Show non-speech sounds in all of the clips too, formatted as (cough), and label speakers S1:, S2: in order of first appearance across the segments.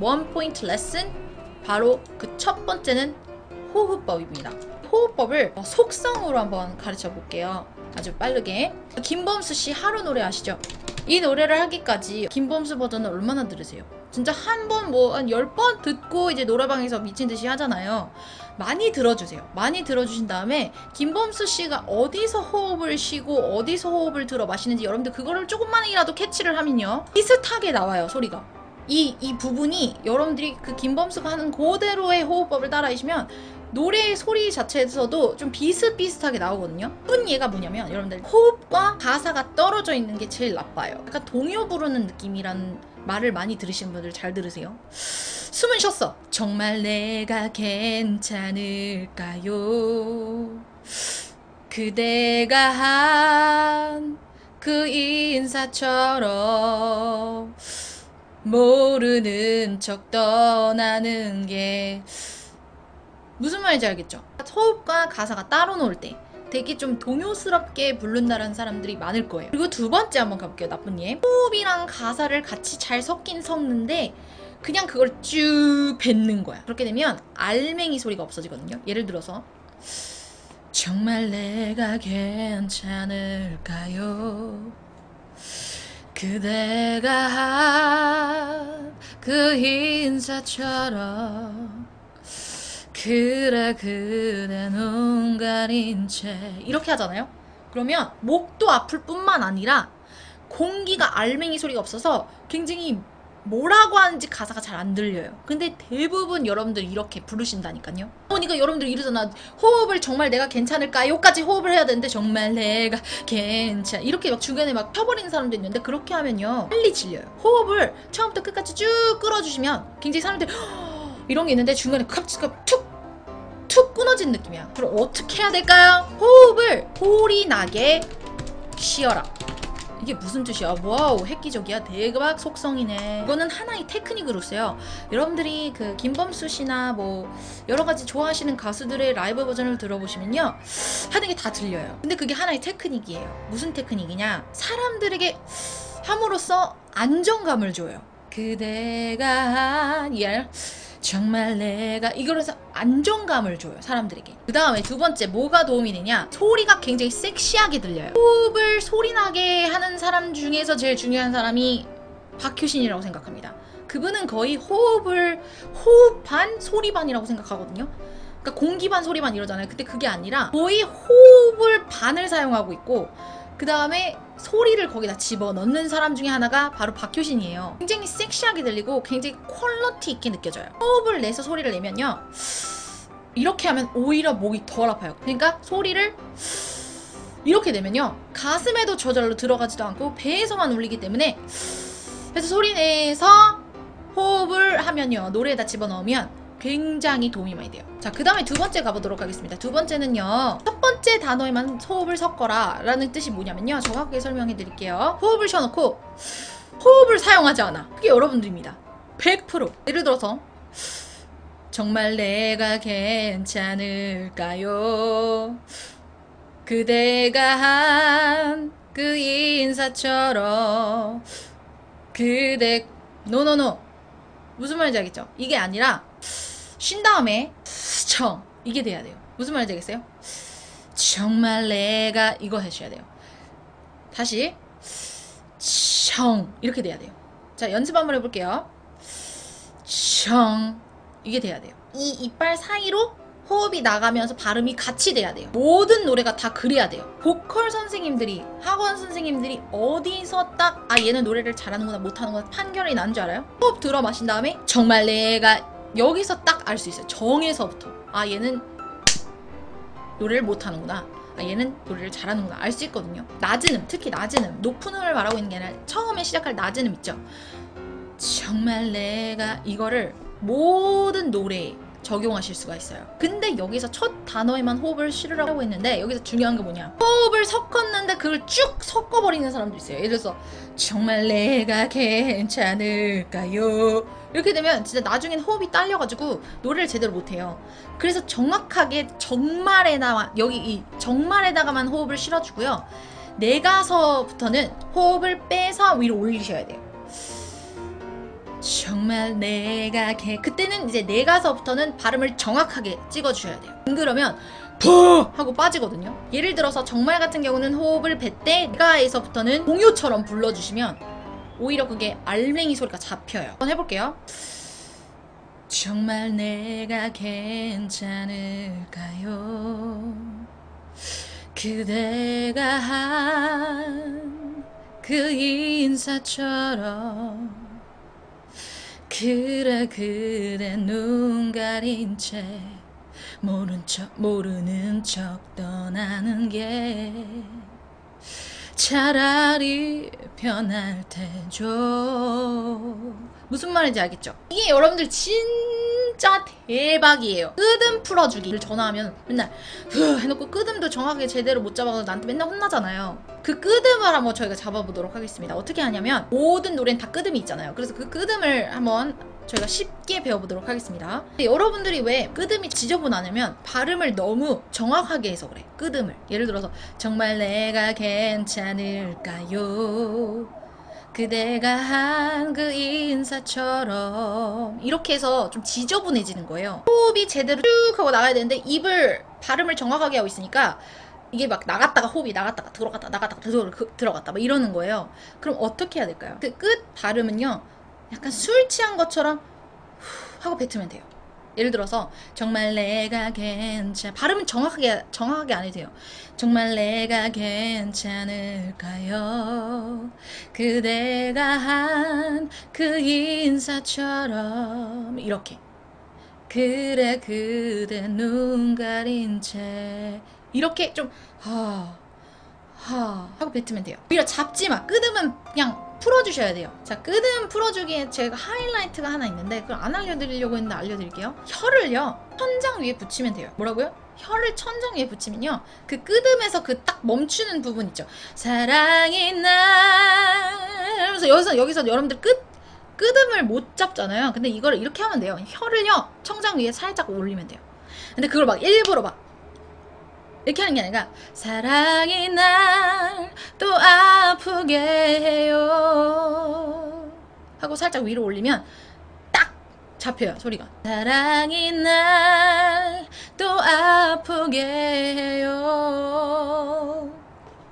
S1: 원 포인트 레슨 바로 그 첫 번째는 호흡법입니다. 호흡법을 속성으로 한번 가르쳐 볼게요. 아주 빠르게. 김범수 씨 하루 노래 아시죠? 이 노래를 하기까지 김범수 버전을 얼마나 들으세요? 진짜 한 번 뭐 한 열 번 듣고 이제 노래방에서 미친 듯이 하잖아요. 많이 들어주세요. 많이 들어주신 다음에 김범수 씨가 어디서 호흡을 쉬고 어디서 호흡을 들어 마시는지 여러분들 그거를 조금만이라도 캐치를 하면요. 비슷하게 나와요, 소리가. 이, 이 부분이 여러분들이 그 김범수가 하는 그대로의 호흡법을 따라하시면 노래의 소리 자체에서도 좀 비슷비슷하게 나오거든요. 쁜 얘가 뭐냐면 여러분들 호흡과 가사가 떨어져 있는 게 제일 나빠요. 약간 동요 부르는 느낌이란 말을 많이 들으시는 분들 잘 들으세요. 숨은 쉬었어. 정말 내가 괜찮을까요? 그대가 한 그 인사처럼 모르는 척 떠나는 게 무슨 말인지 알겠죠? 호흡과 가사가 따로 놀때 되게 좀 동요스럽게 부른다는 사람들이 많을 거예요. 그리고 두 번째 한번 가볼게요, 나쁜 예. 호흡이랑 가사를 같이 잘 섞긴 섞는데 그냥 그걸 쭉 뱉는 거야. 그렇게 되면 알맹이 소리가 없어지거든요. 예를 들어서 정말 내가 괜찮을까요? 그대가 한 그 인사처럼 그래 그대 눈 가린 채 이렇게 하잖아요. 그러면 목도 아플 뿐만 아니라 공기가 알맹이 소리가 없어서 굉장히 뭐라고 하는지 가사가 잘 안 들려요. 근데 대부분 여러분들 이렇게 부르신다니까요. 그러니까 여러분들 이러잖아. 호흡을 정말 내가 괜찮을까 요?까지 호흡을 해야 되는데 정말 내가 괜찮 이렇게 막 중간에 막 펴버리는 사람도 있는데 그렇게 하면요 빨리 질려요. 호흡을 처음부터 끝까지 쭉 끌어주시면 굉장히 사람들이 (gasps) 이런 게 있는데 중간에 갑자기 툭 툭 끊어진 느낌이야. 그럼 어떻게 해야 될까요? 호흡을 소리 나게 쉬어라. 이게 무슨 뜻이야? 와우, 획기적이야. 대박 속성이네. 이거는 하나의 테크닉으로 써요. 여러분들이 그 김범수 씨나 뭐 여러 가지 좋아하시는 가수들의 라이브 버전을 들어보시면요. 하는 게 다 들려요. 근데 그게 하나의 테크닉이에요. 무슨 테크닉이냐? 사람들에게 함으로써 안정감을 줘요. 그대가 한 예. 정말 내가 이거로서 안정감을 줘요 사람들에게. 그 다음에 두 번째 뭐가 도움이 되냐? 소리가 굉장히 섹시하게 들려요. 호흡을 소리나게 하는 사람 중에서 제일 중요한 사람이 박효신이라고 생각합니다. 그분은 거의 호흡을 호흡 반 소리 반이라고 생각하거든요. 그러니까 공기 반 소리 반 이러잖아요. 근데 그게 아니라 거의 호흡을 반을 사용하고 있고 그 다음에 소리를 거기다 집어 넣는 사람 중에 하나가 바로 박효신이에요. 굉장히 섹시하게 들리고 굉장히 quality 있게 느껴져요. 호흡을 내서 소리를 내면요. 이렇게 하면 오히려 목이 덜 아파요. 그러니까 소리를 이렇게 내면요. 가슴에도 저절로 들어가지도 않고 배에서만 울리기 때문에 그래서 소리 내서 호흡을 하면요. 노래에다 집어넣으면 굉장히 도움이 많이 돼요. 자, 그 다음에 두 번째 가보도록 하겠습니다. 두 번째는요. 첫 번째 단어에만 호흡을 섞어라 라는 뜻이 뭐냐면요. 정확하게 설명해 드릴게요. 호흡을 쉬어놓고 호흡을 사용하지 않아. 그게 여러분들입니다. 100% 예를 들어서 정말 내가 괜찮을까요? 그대가 한 그 인사처럼 그대 노노노 무슨 말인지 알겠죠? 이게 아니라 쉰 다음에 청 이게 돼야 돼요. 무슨 말인지 알겠어요? 정말 내가 이거 해줘야 돼요. 다시 청 이렇게 돼야 돼요. 자 연습 한번 해볼게요. 청 이게 돼야 돼요. 이 이빨 사이로 호흡이 나가면서 발음이 같이 돼야 돼요. 모든 노래가 다 그래야 돼요. 보컬 선생님들이 학원 선생님들이 어디서 딱 아 얘는 노래를 잘하는구나 못하는구나 판결이 나는 줄 알아요? 호흡 들어 마신 다음에 정말 내가 여기서 딱 알 수 있어요. 정에서부터. 아, 얘는 노래를 못하는구나. 아, 얘는 노래를 잘하는구나. 알 수 있거든요. 낮은 음, 특히 낮은 음, 높은 음을 말하고 있는 게 아니라 처음에 시작할 낮은 음 있죠. 정말 내가 이거를 모든 노래에 적용하실 수가 있어요. 근데 여기서 첫 단어에만 호흡을 실으라고 했는데 여기서 중요한 게 뭐냐? 호흡을 섞었는데 그걸 쭉 섞어버리는 사람도 있어요. 예를 들어서 정말 내가 괜찮을까요? 이렇게 되면 진짜 나중엔 호흡이 딸려가지고 노래를 제대로 못해요. 그래서 정확하게 정말에다 여기 이 정말에다가만 호흡을 실어주고요. 내가서부터는 호흡을 빼서 위로 올리셔야 돼요. 정말 내가 개 그때는 이제 내가서부터는 발음을 정확하게 찍어주셔야 돼요. 안 그러면 푸 하고 빠지거든요. 예를 들어서 정말 같은 경우는 호흡을 뱉때 내가에서부터는 공유처럼 불러주시면 오히려 그게 알맹이 소리가 잡혀요. 한번 해볼게요. 정말 내가 괜찮을까요? 그대가 한 그 인사처럼 그래 그대 눈 가린 채 모른 척 모르는 척 떠나는 게 차라리 편할 테죠. 무슨 말인지 알겠죠? 이게 여러분들 진짜 대박이에요. 끄듬 풀어주기를 전화하면 맨날 흐 해놓고 끄듬도 정확하게 제대로 못 잡아서 나한테 맨날 혼나잖아요. 그 끄듬을 한번 저희가 잡아보도록 하겠습니다. 어떻게 하냐면 모든 노래는 다 끄듬이 있잖아요. 그래서 그 끄듬을 한번 저희가 쉽게 배워보도록 하겠습니다. 여러분들이 왜 끄듬이 지저분하냐면 발음을 너무 정확하게 해서 그래. 끄듬을. 예를 들어서 정말 내가 괜찮을까요? 그대가 한 그 인사처럼 이렇게 해서 좀 지저분해지는 거예요. 호흡이 제대로 쭉 하고 나가야 되는데 입을 발음을 정확하게 하고 있으니까 이게 막 나갔다가 호흡이 나갔다가 들어갔다 나갔다가 들어, 들어갔다 막 이러는 거예요. 그럼 어떻게 해야 될까요? 그 끝 발음은요. 약간 술 취한 것처럼 후 하고 뱉으면 돼요. 예를 들어서 정말 내가 괜찮 발음은 정확하게 정확하게 안 해도 돼요. 정말 내가 괜찮을까요? 그대가 한 그 인사처럼 이렇게 그래 그대 눈 가린 채 이렇게 좀 하. 하 하고 뱉으면 돼요. 오히려 잡지 마. 끄듬은 그냥 풀어주셔야 돼요. 자, 끄듬 풀어주기에 제가 하이라이트가 하나 있는데 그걸 안 알려드리려고 했는데 알려드릴게요. 혀를요 천장 위에 붙이면 돼요. 뭐라고요? 혀를 천장 위에 붙이면요 그 끄듬에서 그 딱 멈추는 부분 있죠. 사랑이 날 그래서 여기서 여기서 여러분들 끝 끄듬을 못 잡잖아요. 근데 이걸 이렇게 하면 돼요. 혀를요 청장 위에 살짝 올리면 돼요. 근데 그걸 막 일부러 막 이렇게 하는 게 아니라 사랑이 날 또 아프게 해요. 하고 살짝 위로 올리면 딱 잡혀요 소리가. 사랑이 날 또 아프게 해요.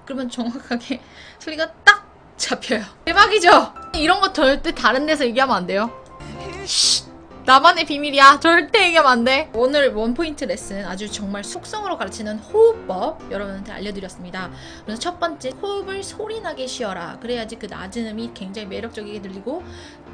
S1: 그러면 정확하게 (laughs) 소리가 딱 잡혀요. 대박이죠? 이런 거 절대 다른 데서 얘기하면 안 돼요 나만의 비밀이야. 절대 얘기하면 안 돼. 오늘 원포인트 레슨 아주 정말 속성으로 가르치는 호흡법 여러분한테 알려드렸습니다. 그래서 첫 번째 호흡을 소리나게 쉬어라. 그래야지 그 낮은 음이 굉장히 매력적이게 들리고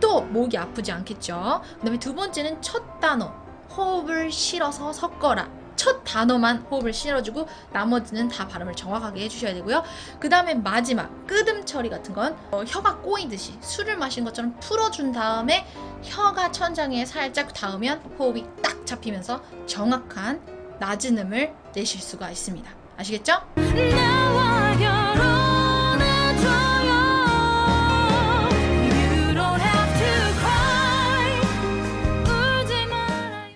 S1: 또 목이 아프지 않겠죠. 그 다음에 두 번째는 첫 단어 호흡을 실어서 섞어라. 첫 단어만 호흡을 실어주고 나머지는 다 발음을 정확하게 해주셔야 되고요. 그 다음에 마지막 끄듬 처리 같은 건 어, 혀가 꼬이듯이 술을 마신 것처럼 풀어준 다음에 혀가 천장에 살짝 닿으면 호흡이 딱 잡히면서 정확한 낮은 음을 내실 수가 있습니다. 아시겠죠?